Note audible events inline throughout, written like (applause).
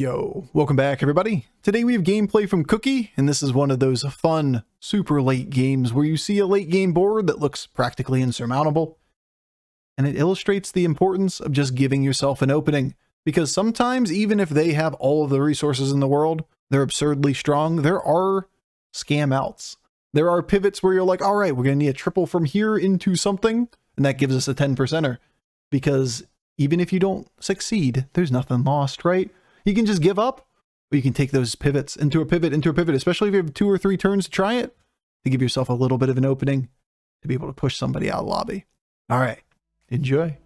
Yo, welcome back everybody. Today we have gameplay from Cookie, and this is one of those fun, super late games where you see a late game board that looks practically insurmountable. And it illustrates the importance of just giving yourself an opening, because sometimes even if they have all of the resources in the world, they're absurdly strong, there are scam outs. There are pivots where you're like, all right, we're going to need a triple from here into something, and that gives us a 10 percenter. Because even if you don't succeed, there's nothing lost, right? You can just give up, or you can take those pivots into a pivot, into a pivot, especially if you have two or three turns to try it, to give yourself a little bit of an opening to be able to push somebody out of lobby. All right, enjoy.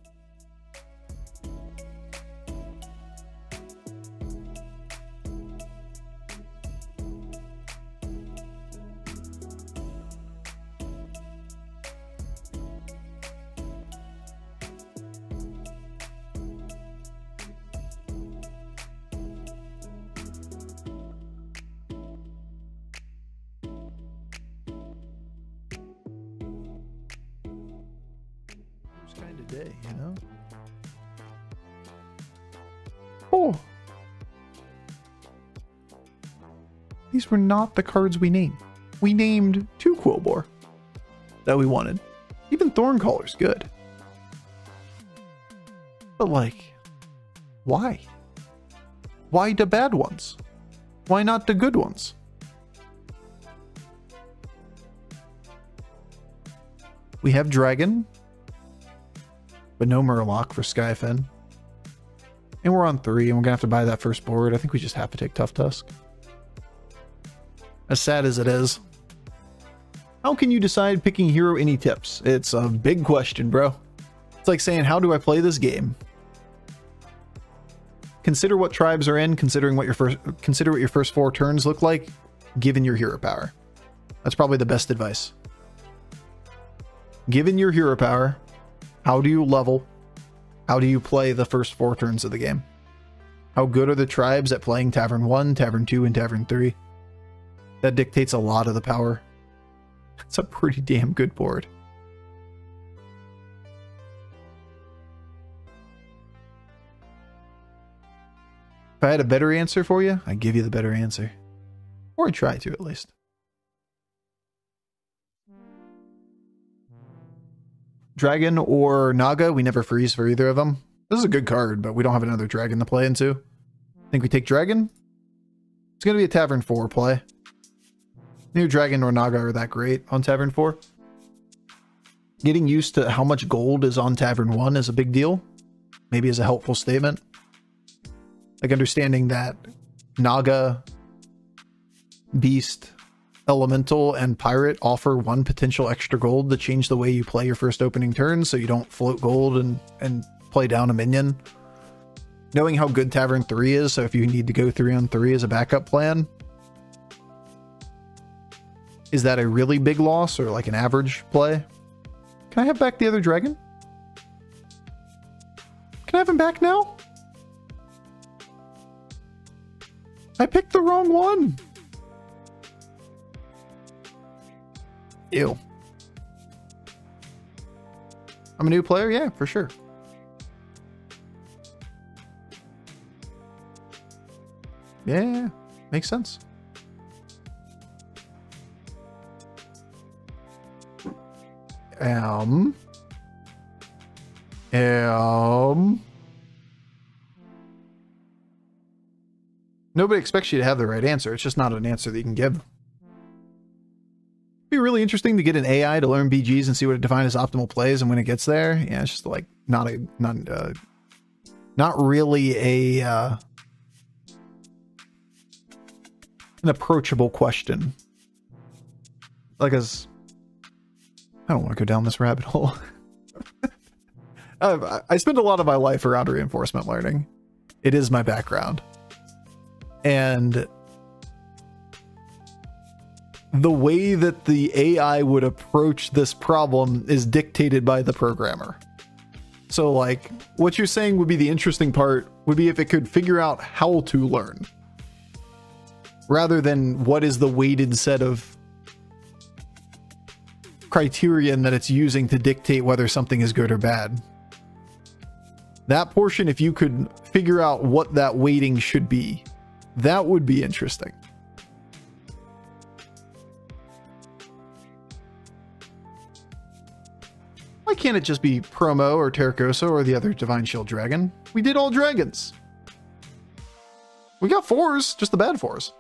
Day, you know? Oh. These were not the cards we named. We named two Quilboar that we wanted. Even Thorncaller's good. But like, why? Why the bad ones? Why not the good ones? We have Dragon, but no Murloc for Skyfin. And we're on three, and we're gonna have to buy that first board. I think we just have to take Toughtusk. As sad as it is. How can you decide picking hero any tips? It's a big question, bro. It's like saying, how do I play this game? Consider what tribes are in, considering what your first consider what your first four turns look like, given your hero power. That's probably the best advice. Given your hero power, how do you level? How do you play the first four turns of the game? How good are the tribes at playing Tavern 1, Tavern 2, and Tavern 3? That dictates a lot of the power. (laughs) It's a pretty damn good board. If I had a better answer for you, I'd give you the better answer. Or try to, at least. Dragon or Naga, we never freeze for either of them. This is a good card, but we don't have another dragon to play into. I think we take Dragon. It's going to be a Tavern 4 play. Neither Dragon nor Naga are that great on Tavern 4. Getting used to how much gold is on Tavern 1 is a big deal. Maybe is a helpful statement. Like understanding that Naga, Beast, Elemental, and Pirate offer one potential extra gold to change the way you play your first opening turn so you don't float gold and, and play down a minion. Knowing how good Tavern 3 is, so if you need to go 3 on 3 as a backup plan, is that a really big loss or like an average play? Can I have back the other dragon? Can I have him back now? I picked the wrong one. Ew. I'm a new player? Yeah, for sure. Yeah, makes sense. Um. Um. Nobody expects you to have the right answer. It's just not an answer that you can give. Really interesting to get an AI to learn BGs and see what it defines as optimal plays, and when it gets there, yeah, it's just like not a not uh, not really a uh, an approachable question. Like as I don't want to go down this rabbit hole. (laughs) I, I spend a lot of my life around reinforcement learning. It is my background. And the way that the AI would approach this problem is dictated by the programmer. So, like, what you're saying would be the interesting part would be if it could figure out how to learn rather than what is the weighted set of criterion that it's using to dictate whether something is good or bad. That portion, if you could figure out what that weighting should be, that would be interesting. Why can't it just be Promo or Tarecgosa or the other Divine Shield Dragon? We did all dragons. We got fours, just the bad fours.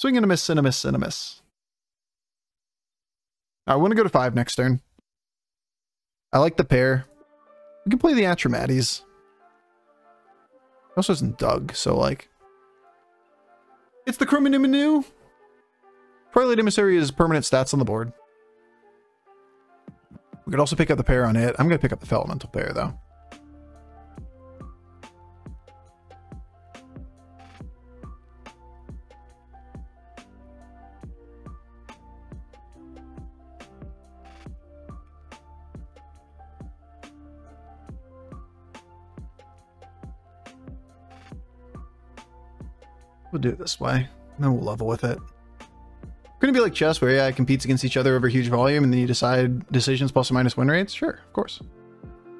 Swing and a miss and a miss and a miss. I want to go to five next turn. I like the pair. We can play the Atramedes. Also isn't Doug, so like... It's the Chrominiminu! Twilight Emissary is permanent stats on the board. We could also pick up the pair on it. I'm going to pick up the Elemental pair, though. We'll do it this way. and Then we'll level with it. To be like chess, where AI competes against each other over huge volume, and then you decide decisions plus or minus win rates. Sure, of course.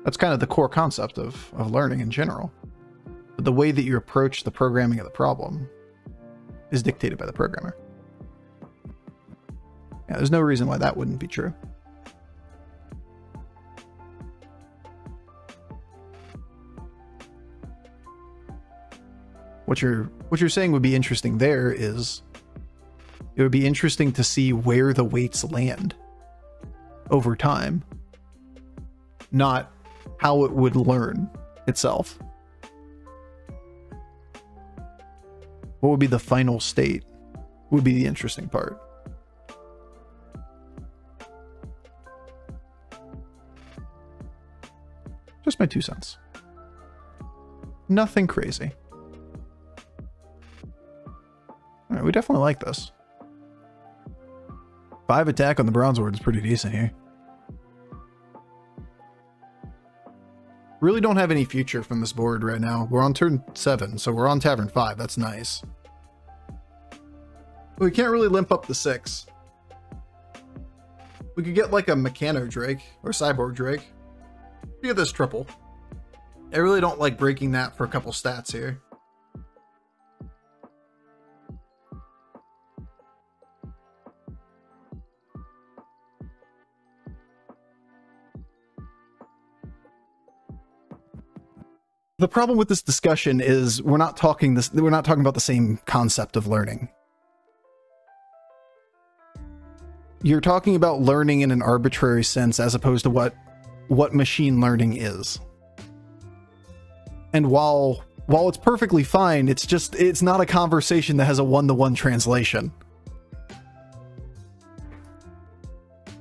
That's kind of the core concept of, of learning in general. But the way that you approach the programming of the problem is dictated by the programmer. Yeah, there's no reason why that wouldn't be true. What you're what you're saying would be interesting there is it would be interesting to see where the weights land over time, not how it would learn itself. What would be the final state would be the interesting part. Just my two cents. Nothing crazy. All right, we definitely like this. Five attack on the Bronze Ward is pretty decent here. Really don't have any future from this board right now. We're on turn 7, so we're on Tavern 5. That's nice. But we can't really limp up the 6. We could get like a Mechano Drake or Cyborg Drake. We get this triple. I really don't like breaking that for a couple stats here. The problem with this discussion is we're not talking this we're not talking about the same concept of learning. You're talking about learning in an arbitrary sense as opposed to what what machine learning is. And while while it's perfectly fine, it's just it's not a conversation that has a one-to-one translation.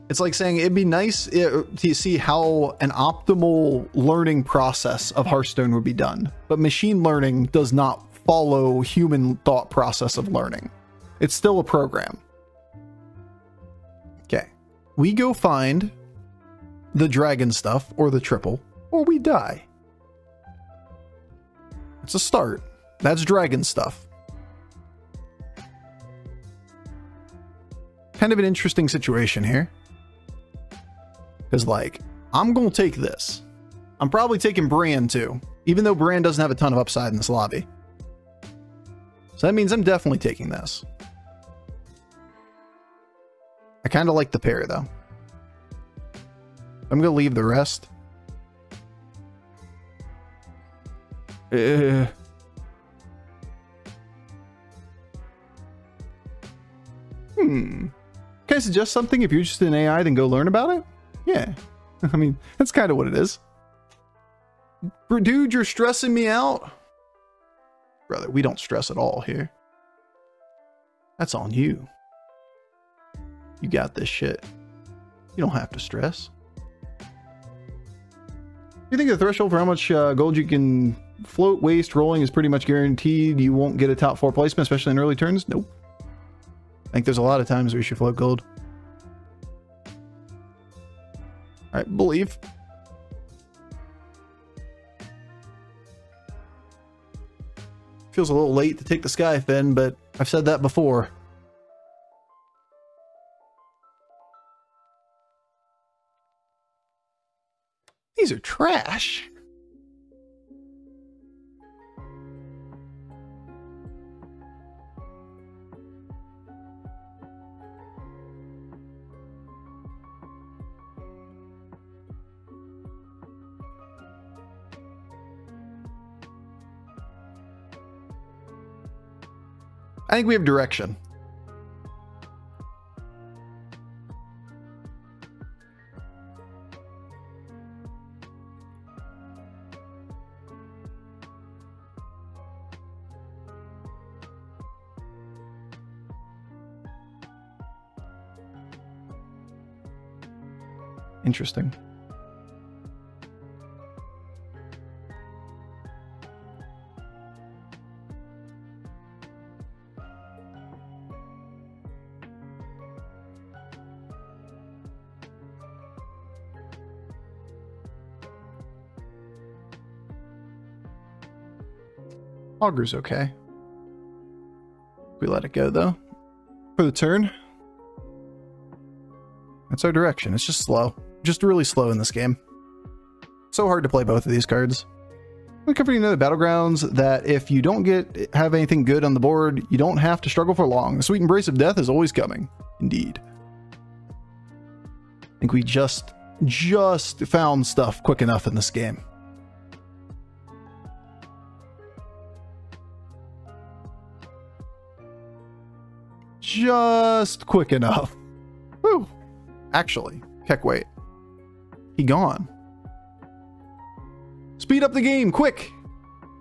It's like saying it'd be nice uh, to see how an optimal learning process of Hearthstone would be done, but machine learning does not follow human thought process of learning. It's still a program. Okay. We go find the dragon stuff or the triple, or we die. It's a start. That's dragon stuff. Kind of an interesting situation here. Because, like, I'm going to take this. I'm probably taking Brann too, even though Brann doesn't have a ton of upside in this lobby. So that means I'm definitely taking this. I kind of like the pair though. I'm going to leave the rest. Uh, hmm. Can I suggest something? If you're interested in AI, then go learn about it? Yeah. (laughs) I mean, that's kind of what it is. Dude, you're stressing me out. Brother, we don't stress at all here. That's on you. You got this shit. You don't have to stress. You think the threshold for how much uh, gold you can float, waste, rolling is pretty much guaranteed you won't get a top four placement, especially in early turns? Nope. I think there's a lot of times you should float gold. I believe. Feels a little late to take the sky Skyfin, but I've said that before. These are trash. I think we have direction. Interesting. Augur's okay. We let it go though. For the turn. That's our direction. It's just slow. Just really slow in this game. So hard to play both of these cards. We covered you another battlegrounds that if you don't get have anything good on the board, you don't have to struggle for long. The sweet embrace of death is always coming. Indeed. I think we just just found stuff quick enough in this game. Just quick enough. (laughs) Whew. Actually, Keck, wait. He gone. Speed up the game, quick!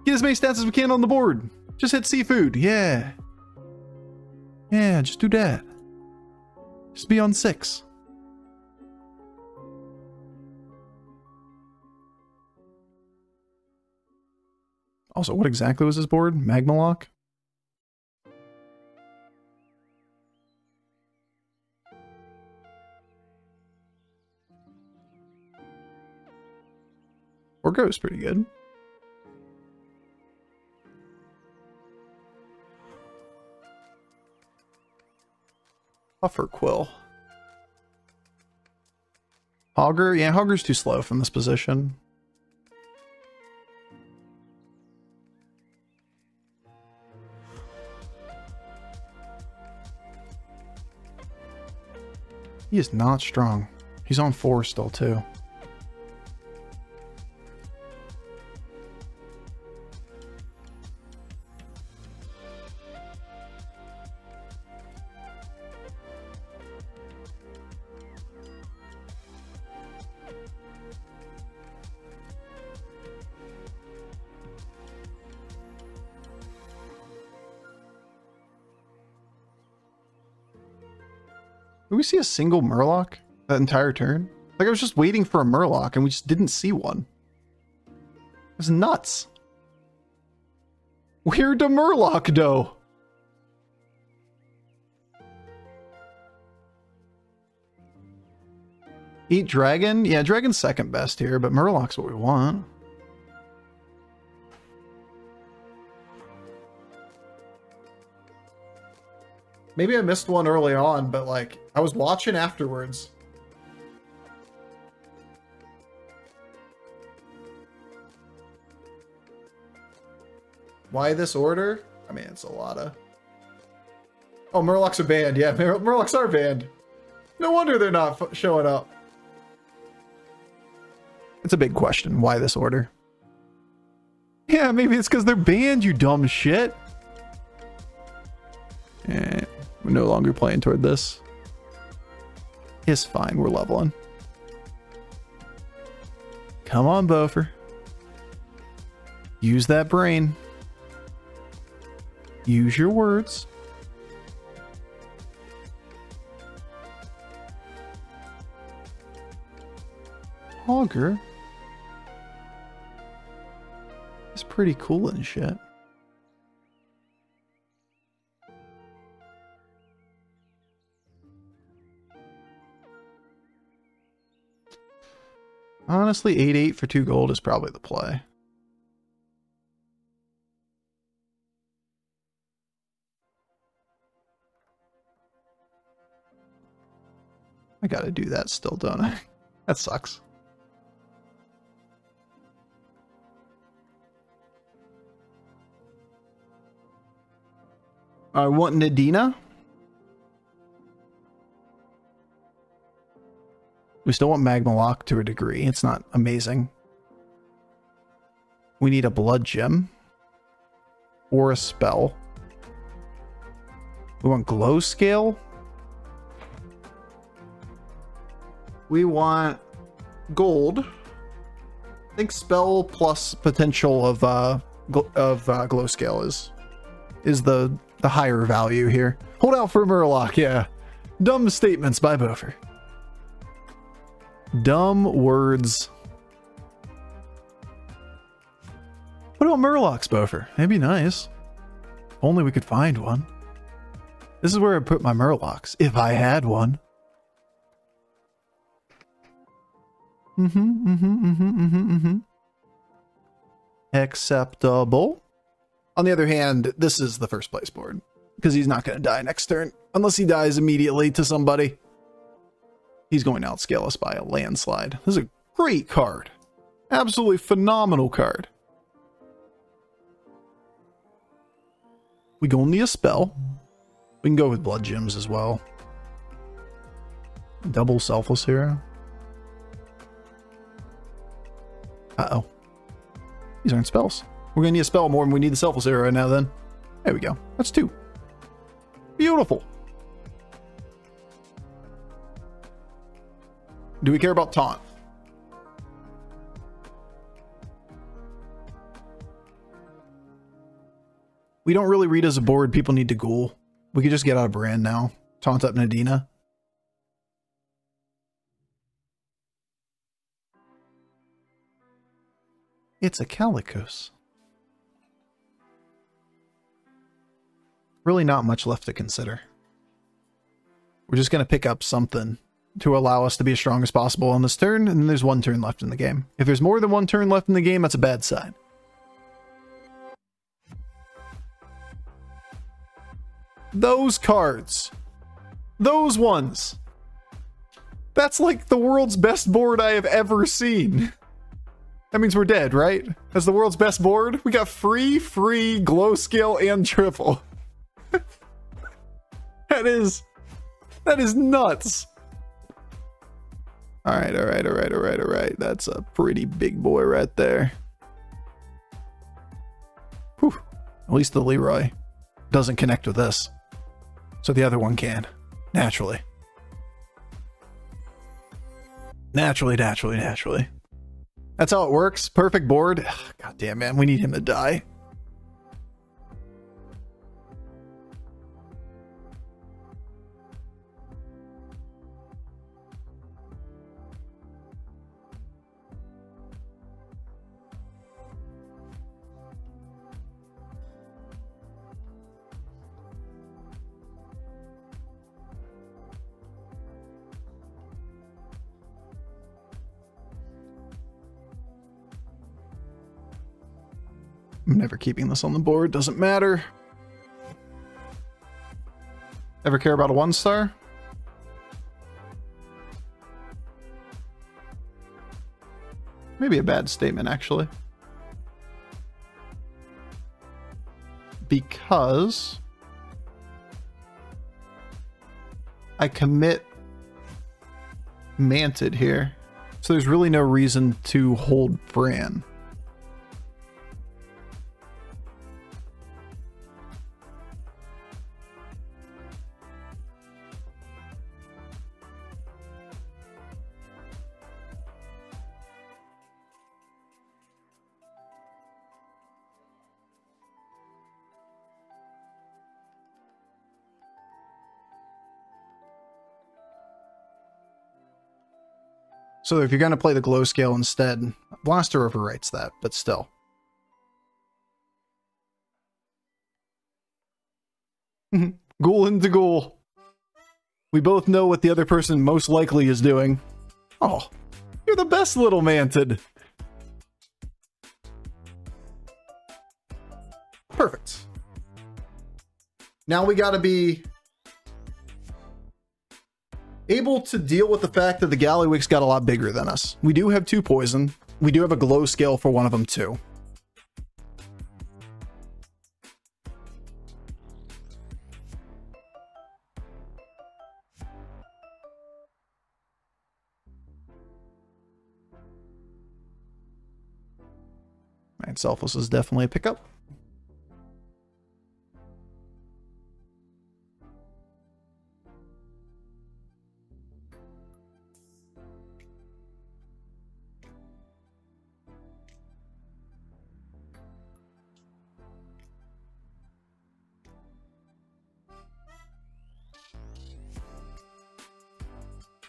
Get as many stats as we can on the board. Just hit seafood, yeah. Yeah, just do that. Just be on six. Also, what exactly was his board? Magma lock? Or Ghost pretty good. Pufferquil. Hogger? Yeah, Hogger's too slow from this position. He is not strong. He's on four still, too. See a single Murloc that entire turn? Like I was just waiting for a Murloc and we just didn't see one. It was nuts. Where to Murloc though? Eat Dragon? Yeah, Dragon's second best here, but Murloc's what we want. Maybe I missed one early on, but like I was watching afterwards. Why this order? I mean, it's a lot of... Oh, Murlocs are banned. Yeah, (laughs) Mur Murlocs are banned. No wonder they're not showing up. It's a big question. Why this order? Yeah, maybe it's because they're banned, you dumb shit. Eh. We're no longer playing toward this. It's fine. We're leveling. Come on, Bofur. Use that brain. Use your words. Augur is pretty cool and shit. Honestly, 8-8 for 2 gold is probably the play. I gotta do that still, don't I? (laughs) that sucks. I want Nadina. We still want Magmaloc to a degree. It's not amazing. We need a Blood Gem. Or a spell. We want Glowscale. We want gold. I think spell plus potential of uh of uh, Glowscale is is the the higher value here. Hold out for Murloc, yeah. Dumb statements by Bofur. Dumb words. What about Murlocs, Bofur? That'd be nice. Only we could find one. This is where I put my Murlocs, if I had one. Mm-hmm, mm-hmm, mm-hmm, mm-hmm, mm-hmm. Acceptable. On the other hand, this is the first place board. Because he's not going to die next turn. Unless he dies immediately to somebody. He's going to outscale us by a landslide. This is a great card. Absolutely phenomenal card. We go need a spell. We can go with blood gems as well. Double selfless hero. Uh-oh. These aren't spells. We're going to need a spell more than we need the selfless hero right now then. There we go. That's two. Beautiful. Do we care about taunt? We don't really read as a board. People need to ghoul. We could just get out of Brann now. Taunt up Nadina. It's a Kalecgos. Really not much left to consider. We're just going to pick up something to allow us to be as strong as possible on this turn, and then there's one turn left in the game. If there's more than one turn left in the game, that's a bad sign. Those cards. Those ones. That's like the world's best board I have ever seen. That means we're dead, right? As the world's best board, we got free, free, Glowscale, and triple. (laughs) that is... That is nuts. Alright, alright, alright, alright, alright. That's a pretty big boy right there. Whew. At least the Leroy doesn't connect with this. So the other one can. Naturally. Naturally, naturally, naturally. That's how it works. Perfect board. God damn, man. We need him to die. I'm never keeping this on the board, doesn't matter. Ever care about a one star? Maybe a bad statement, actually. Because I commit Mantid here. So there's really no reason to hold Brann. So if you're going to play the Glowscale instead, Blaster overwrites that, but still. (laughs) ghoul into ghoul. We both know what the other person most likely is doing. Oh, you're the best little mantid. Perfect. Now we gotta be able to deal with the fact that the Gallywix got a lot bigger than us. We do have two poison. We do have a Glowscale for one of them too. And Selfless is definitely a pickup.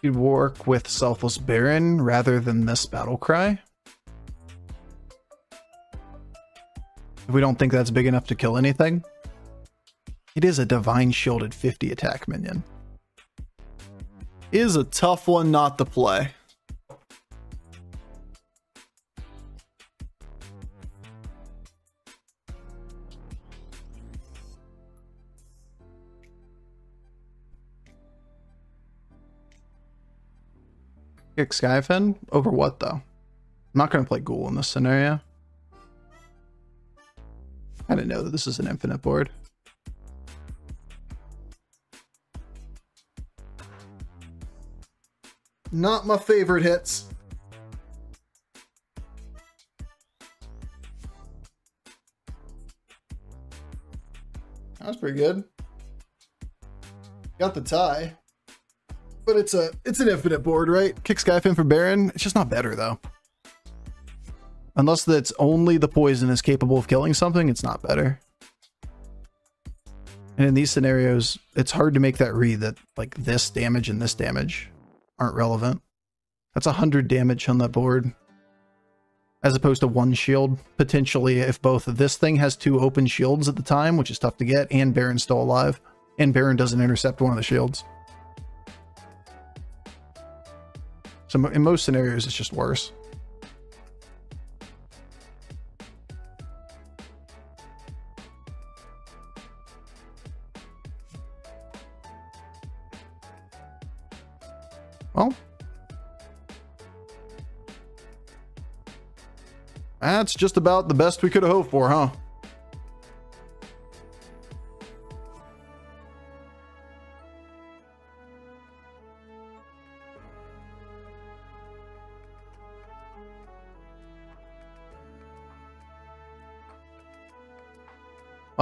You'd work with Selfless Baron rather than this battle cry. If we don't think that's big enough to kill anything. It is a Divine Shielded 50 attack minion. Is a tough one not to play. Kick Skyfin? Over what, though? I'm not going to play Ghoul in this scenario. I didn't know that this is an infinite board. Not my favorite hits. That was pretty good. Got the tie. But it's a it's an infinite board, right? Kick Skyfin for Baron. It's just not better though. Unless that's only the poison is capable of killing something, it's not better. And in these scenarios, it's hard to make that read that like this damage and this damage aren't relevant. That's a hundred damage on that board. As opposed to one shield, potentially if both this thing has two open shields at the time, which is tough to get, and Baron's still alive, and Baron doesn't intercept one of the shields. So in most scenarios, it's just worse. Well, that's just about the best we could have hoped for, huh?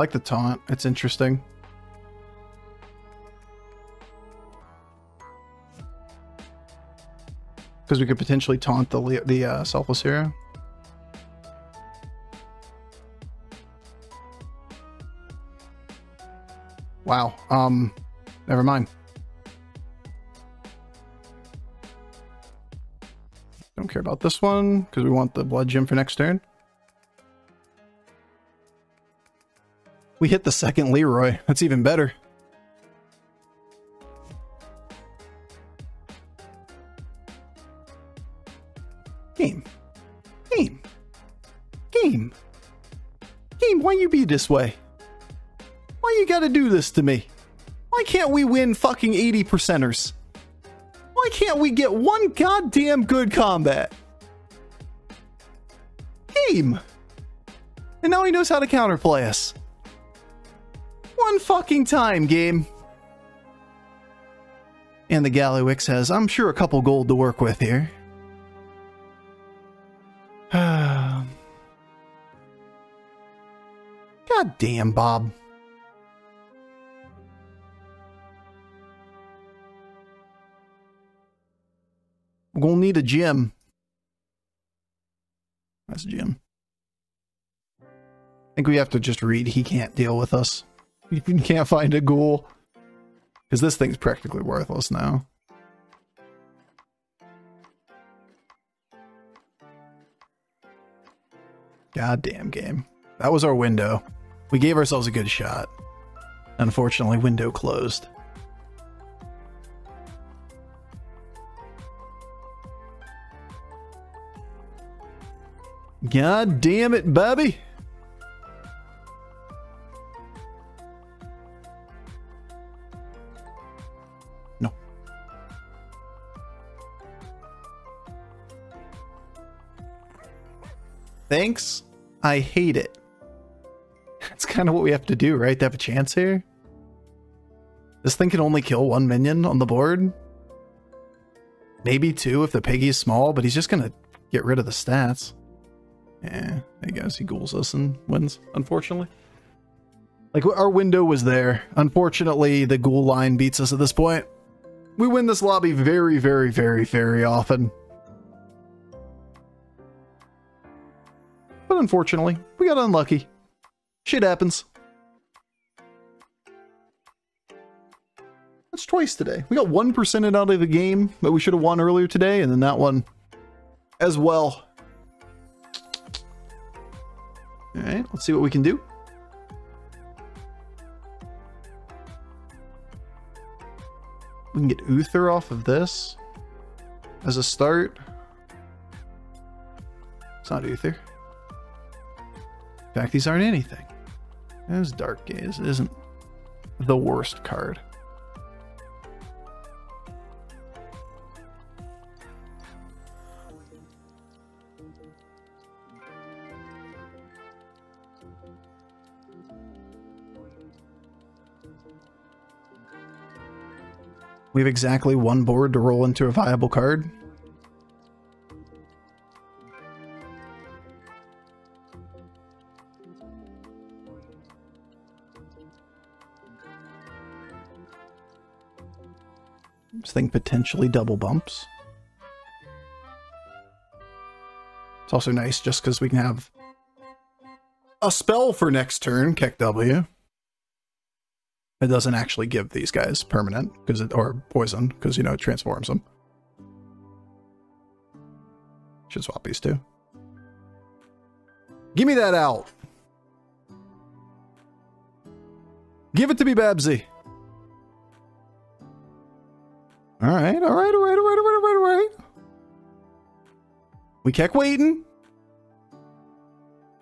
Like the taunt. It's interesting. Because we could potentially taunt the the uh, selfless hero. Wow. Um, never mind. Don't care about this one because we want the blood gem for next turn. We hit the second Leroy. That's even better. Game. Game. Game. Game, why you be this way? Why you gotta do this to me? Why can't we win fucking 80 percenters? Why can't we get one goddamn good combat? Game. And now he knows how to counterplay us. One fucking time, game. And the Gallywix has, I'm sure, a couple gold to work with here. (sighs) God damn, Bob. We're gonna need a gym. That's Jim. I think we have to just read he can't deal with us. (laughs) You can't find a ghoul. Because this thing's practically worthless now. Goddamn game. That was our window. We gave ourselves a good shot. Unfortunately, window closed. God damn it, Bobby. Thanks. I hate it. That's kind of what we have to do, right? To have a chance here. This thing can only kill one minion on the board. Maybe two if the piggy's small, but he's just to get rid of the stats. Yeah, I guess he ghouls us and wins, unfortunately. Like, our window was there. Unfortunately, the ghoul line beats us at this point. We win this lobby very, very, very, very often. But unfortunately, we got unlucky. Shit happens. That's twice today. We got 1% out of the game that we should have won earlier today, and then that one as well. Alright, let's see what we can do. We can get Uther off of this as a start. It's not Uther. Fact, these aren't anything. As Dark Gaze isn't the worst card. We have exactly one board to roll into a viable card. This thing potentially double bumps. It's also nice just because we can have a spell for next turn, Keck W. It doesn't actually give these guys permanent because it or poison because you know it transforms them. Should swap these two. Give me that out. Give it to me, Babsy. All right, all right, all right, all right, all right, all right, all right. We kept waiting.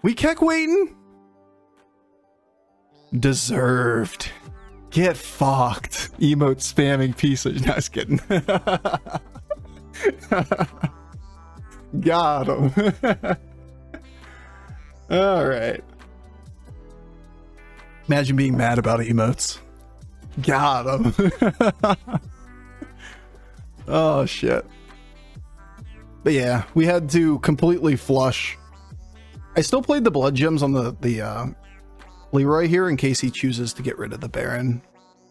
We kept waiting. Deserved. Get fucked. Emote spamming piece of... (laughs) No, was kidding. (laughs) Got him. (laughs) All right. Imagine being mad about emotes. Got him. Oh, shit. But yeah, we had to completely flush. I still played the blood gems on the, the uh, Leroy here in case he chooses to get rid of the Baron.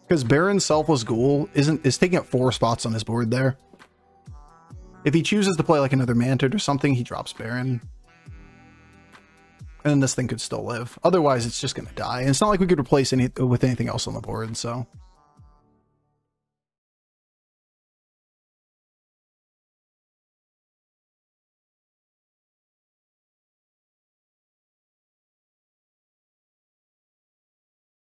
Because Baron's Selfless Ghoul isn't is taking up four spots on his board there. If he chooses to play like another Mantid or something, he drops Baron. And then this thing could still live. Otherwise, it's just going to die. And it's not like we could replace any with anything else on the board, so...